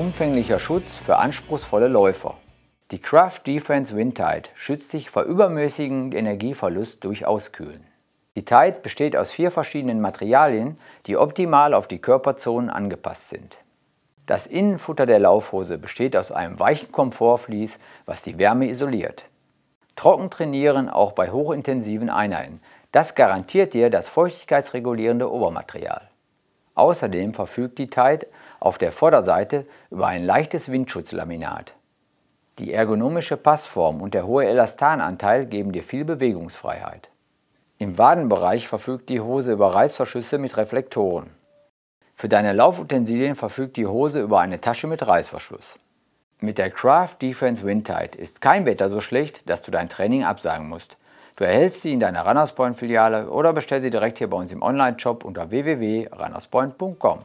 umfänglicher Schutz für anspruchsvolle Läufer. Die Craft Defense Windtide schützt dich vor übermäßigem Energieverlust durch Auskühlen. Die Tide besteht aus vier verschiedenen Materialien, die optimal auf die Körperzonen angepasst sind. Das Innenfutter der Laufhose besteht aus einem weichen Komfortflies, was die Wärme isoliert. Trocken trainieren auch bei hochintensiven Einheiten. Das garantiert dir das feuchtigkeitsregulierende Obermaterial. Außerdem verfügt die Tide auf der Vorderseite über ein leichtes Windschutzlaminat. Die ergonomische Passform und der hohe Elastananteil geben dir viel Bewegungsfreiheit. Im Wadenbereich verfügt die Hose über Reißverschlüsse mit Reflektoren. Für deine Laufutensilien verfügt die Hose über eine Tasche mit Reißverschluss. Mit der Craft Defense Windtide ist kein Wetter so schlecht, dass du dein Training absagen musst. Du erhältst sie in deiner Runners Point Filiale oder bestell sie direkt hier bei uns im Online-Shop unter www.runnerspoint.com.